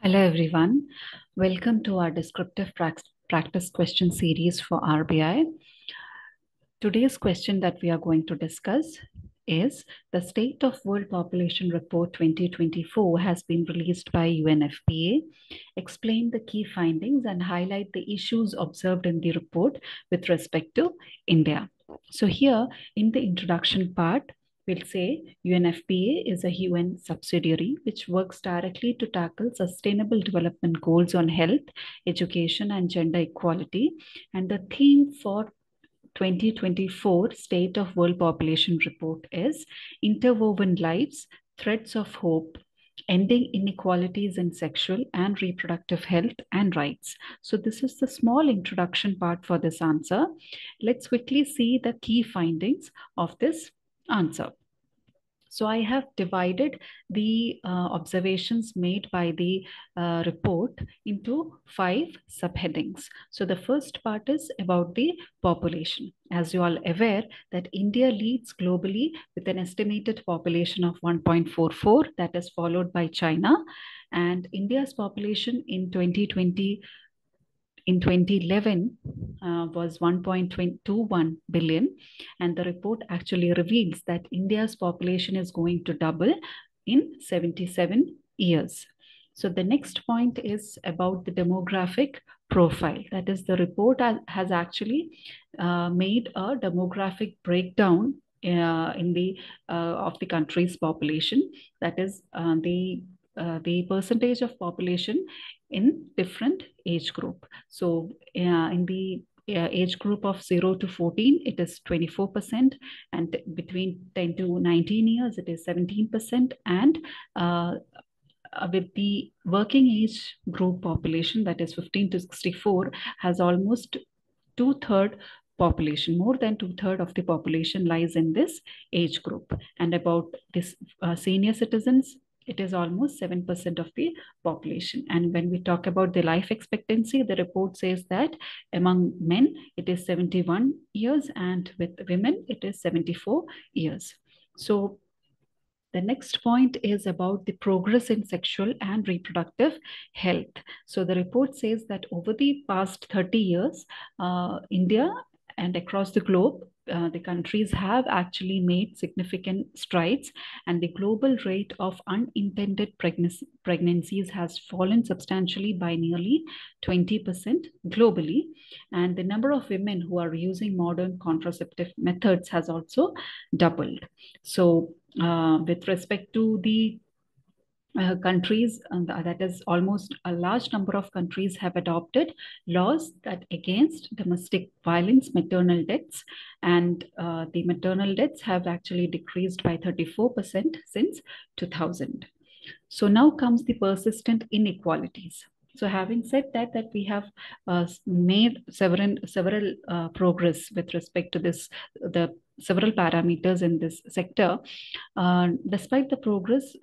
Hello, everyone. Welcome to our descriptive prac- practice question series for RBI. Today's question that we are going to discuss is the State of World Population Report 2024 has been released by UNFPA. Explain the key findings and highlight the issues observed in the report with respect to India. So, here in the introduction part, we'll say UNFPA is a UN subsidiary which works directly to tackle sustainable development goals on health, education, and gender equality. And the theme for 2024 State of World Population Report is Interwoven Lives, Threads of Hope, Ending Inequalities in Sexual and Reproductive Health and Rights. So, this is the small introduction part for this answer. Let's quickly see the key findings of this answer. So I have divided the uh, observations made by the uh, report into five subheadings. So the first part is about the population. As you all aware that India leads globally with an estimated population of 1.44 that is followed by China and India's population in 2020 in 2011 uh, was 1.21 billion. And the report actually reveals that India's population is going to double in 77 years. So the next point is about the demographic profile. That is, the report has actually uh, made a demographic breakdown uh, in the uh, of the country's population. That is, uh, the uh, the percentage of population in different age group. So uh, in the uh, age group of 0 to 14, it is 24%, and between 10 to 19 years, it is 17%, and uh, with the working age group population, that is 15 to 64, has almost two-third population. More than two-third of the population lies in this age group. And about this uh, senior citizens it is almost 7% of the population. And when we talk about the life expectancy, the report says that among men, it is 71 years, and with women, it is 74 years. So the next point is about the progress in sexual and reproductive health. So the report says that over the past 30 years, uh, India and across the globe, uh, the countries have actually made significant strides and the global rate of unintended pregnancies has fallen substantially by nearly 20% globally. And the number of women who are using modern contraceptive methods has also doubled. So uh, with respect to the uh, countries, uh, that is almost a large number of countries have adopted laws that against domestic violence, maternal deaths, and uh, the maternal deaths have actually decreased by 34% since 2000. So now comes the persistent inequalities. So having said that, that we have uh, made several several uh, progress with respect to this, the several parameters in this sector. Uh, despite the progress,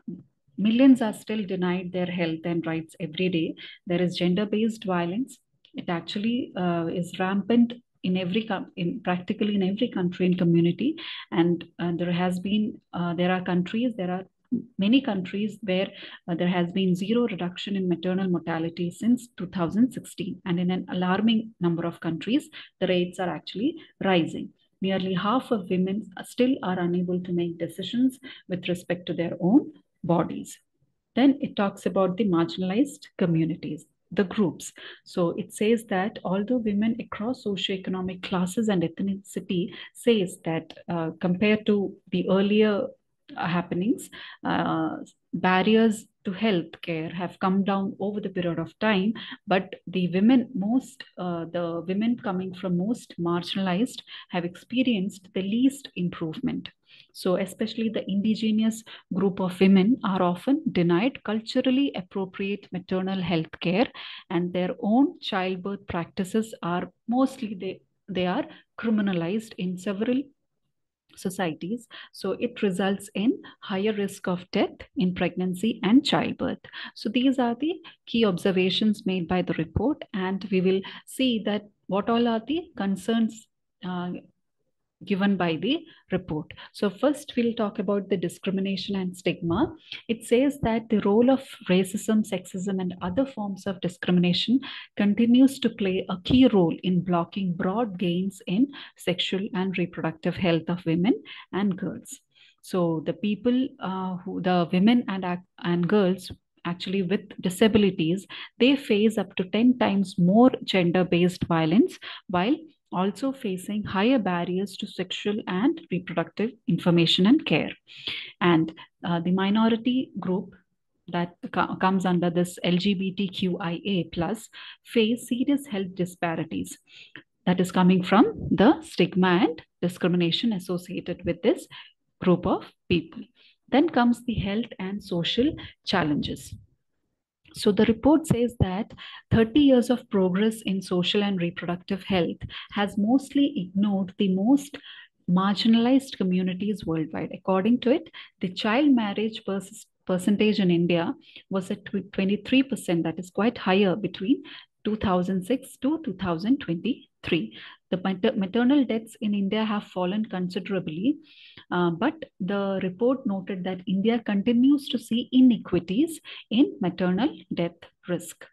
millions are still denied their health and rights every day. There is gender-based violence. It actually uh, is rampant in every in practically in every country and community, and uh, there has been uh, there are countries there are many countries where uh, there has been zero reduction in maternal mortality since 2016 and in an alarming number of countries the rates are actually rising nearly half of women still are unable to make decisions with respect to their own bodies. Then it talks about the marginalized communities, the groups. So it says that although women across socioeconomic classes and ethnicity says that uh, compared to the earlier uh, happenings, uh, barriers to health care have come down over the period of time but the women most uh, the women coming from most marginalized have experienced the least improvement. So, especially the indigenous group of women are often denied culturally appropriate maternal health care, and their own childbirth practices are mostly they, they are criminalized in several societies. So it results in higher risk of death in pregnancy and childbirth. So these are the key observations made by the report, and we will see that what all are the concerns uh, given by the report. So first we'll talk about the discrimination and stigma. It says that the role of racism, sexism and other forms of discrimination continues to play a key role in blocking broad gains in sexual and reproductive health of women and girls. So the people uh, who the women and, and girls actually with disabilities, they face up to 10 times more gender-based violence while also facing higher barriers to sexual and reproductive information and care. And uh, the minority group that co comes under this LGBTQIA plus face serious health disparities that is coming from the stigma and discrimination associated with this group of people. Then comes the health and social challenges. So the report says that 30 years of progress in social and reproductive health has mostly ignored the most marginalized communities worldwide. According to it, the child marriage percentage in India was at 23%, that is quite higher between 2006 to 2023. The maternal deaths in India have fallen considerably, uh, but the report noted that India continues to see inequities in maternal death risk.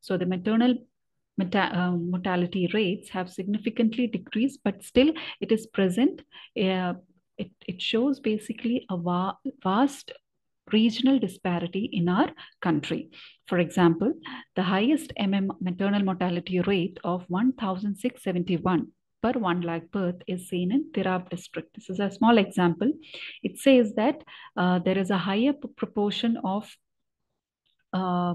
So the maternal uh, mortality rates have significantly decreased, but still it is present. Uh, it, it shows basically a va vast regional disparity in our country. For example, the highest MM maternal mortality rate of 1,671 per 1 lakh birth is seen in Tirap district. This is a small example. It says that uh, there is a higher proportion of uh,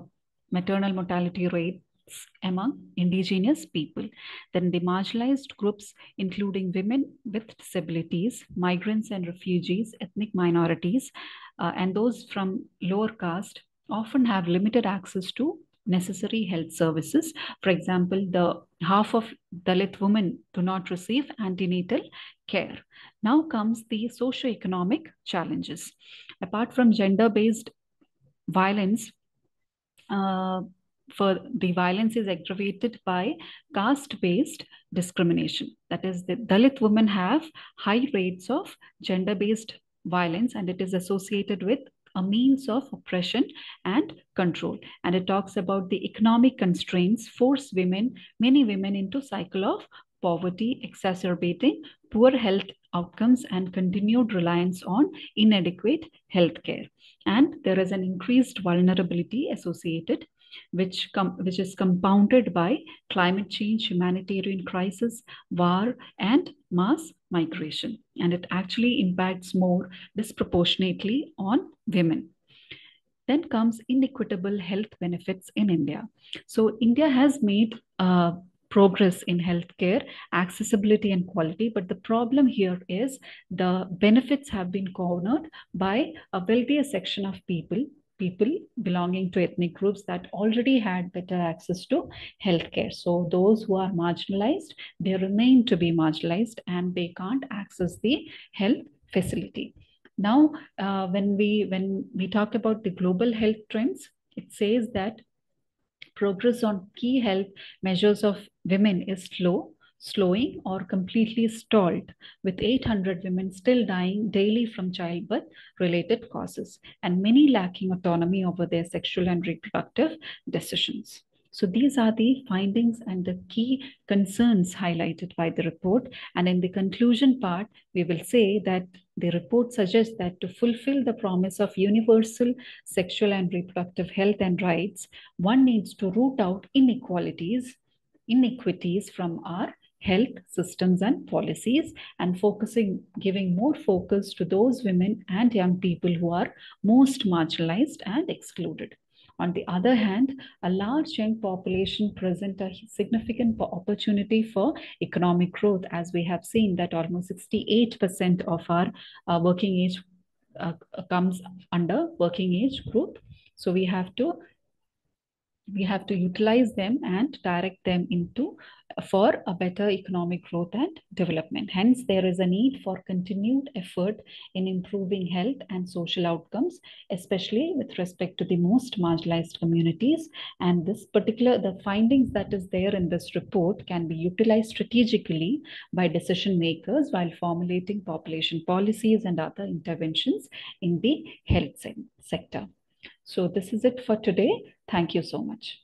maternal mortality rates among indigenous people. Then the marginalized groups, including women with disabilities, migrants and refugees, ethnic minorities, uh, and those from lower caste often have limited access to necessary health services. For example, the half of Dalit women do not receive antenatal care. Now comes the socio-economic challenges. Apart from gender-based violence, uh, for the violence is aggravated by caste-based discrimination. That is, the Dalit women have high rates of gender-based violence and it is associated with a means of oppression and control. And it talks about the economic constraints force women, many women into cycle of poverty, exacerbating poor health outcomes and continued reliance on inadequate healthcare. And there is an increased vulnerability associated which, which is compounded by climate change, humanitarian crisis, war, and mass migration. And it actually impacts more disproportionately on women. Then comes inequitable health benefits in India. So India has made uh, progress in healthcare, accessibility and quality. But the problem here is the benefits have been cornered by a wealthier section of people people belonging to ethnic groups that already had better access to healthcare. So those who are marginalized, they remain to be marginalized and they can't access the health facility. Now, uh, when we when we talk about the global health trends, it says that progress on key health measures of women is slow slowing or completely stalled, with 800 women still dying daily from childbirth related causes, and many lacking autonomy over their sexual and reproductive decisions. So these are the findings and the key concerns highlighted by the report. And in the conclusion part, we will say that the report suggests that to fulfill the promise of universal sexual and reproductive health and rights, one needs to root out inequalities, inequities from our health systems and policies and focusing, giving more focus to those women and young people who are most marginalized and excluded. On the other hand, a large young population present a significant opportunity for economic growth, as we have seen that almost 68% of our uh, working age uh, comes under working age group. So we have to we have to utilize them and direct them into for a better economic growth and development. Hence, there is a need for continued effort in improving health and social outcomes, especially with respect to the most marginalized communities. And this particular, the findings that is there in this report can be utilized strategically by decision makers while formulating population policies and other interventions in the health sector. So this is it for today. Thank you so much.